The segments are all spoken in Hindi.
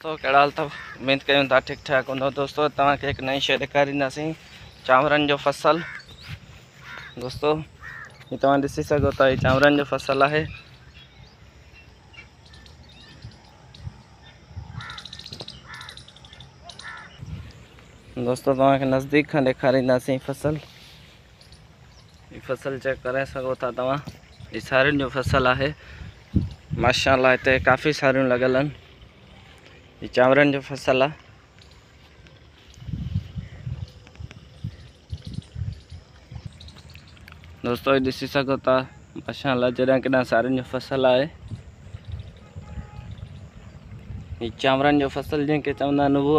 तो कहिड़ा हाल अथव उमेदु कयूं था ठीकु ठाक हूंदो। दोस्तो, तव्हांखे हिकु नई शइ ॾेखारींदासीं चांवरनि जो फ़सल। दोस्तो, हीअ तव्हां ॾिसी चांवरनि जो फ़सल आहे। दोस्तो, तव्हांखे नज़दीक खां ॾेखारींदासीं फ़सल। हीअ फ़सल चेक करे सघो था तव्हां। जो फ़सल आहे। माशाला हिते काफ़ी लॻल आहिनि। चावर जो फ़सल। आहे दोस्तो हीअ ॾिसी सघो था माशाल्लाह जॾहिं केॾा सारियुनि जो फ़सल आहे हीअ चांवरनि जो फ़सल जंहिंखे चवंदा आहिनि उहो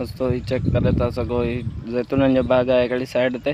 दोस्तो ही चेक करे था सघो ही ज़ैतूननि जो बाग़ आहे हिकिड़ी साइड ते